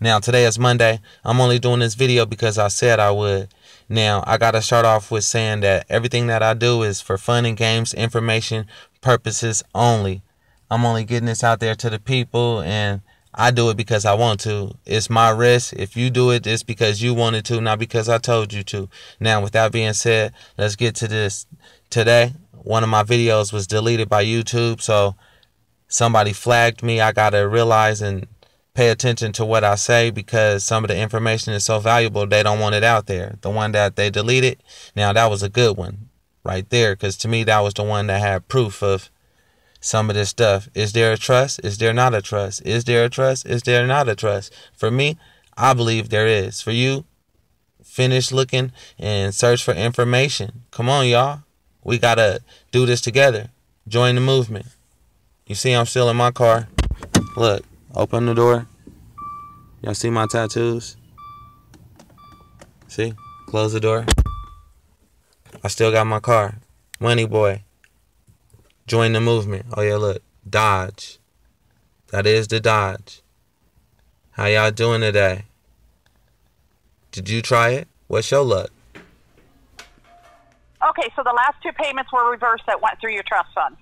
Now, today is Monday. I'm only doing this video because I said I would. Now, I got to start off with saying that everything that I do is for fun and games, information purposes only. I'm only getting this out there to the people and I do it because I want to. It's my risk. If you do it, it's because you wanted to, not because I told you to. Now, with that being said, let's get to this. Today, one of my videos was deleted by YouTube, so somebody flagged me. I got to realize and pay attention to what I say because some of the information is so valuable, they don't want it out there. The one that they deleted, now that was a good one right there because to me, that was the one that had proof of some of this stuff. Is there a trust? Is there not a trust? Is there a trust? Is there not a trust? For me, I believe there is. For you, finish looking and search for information. Come on, y'all. We got to do this together. Join the movement. You see, I'm still in my car. Look, open the door. Y'all see my tattoos? See? Close the door. I still got my car. Money boy. Join the movement. Oh yeah, look. Dodge. That is the Dodge. How y'all doing today? Did you try it? What's your luck? Okay, so the last two payments were reversed that went through your trust fund.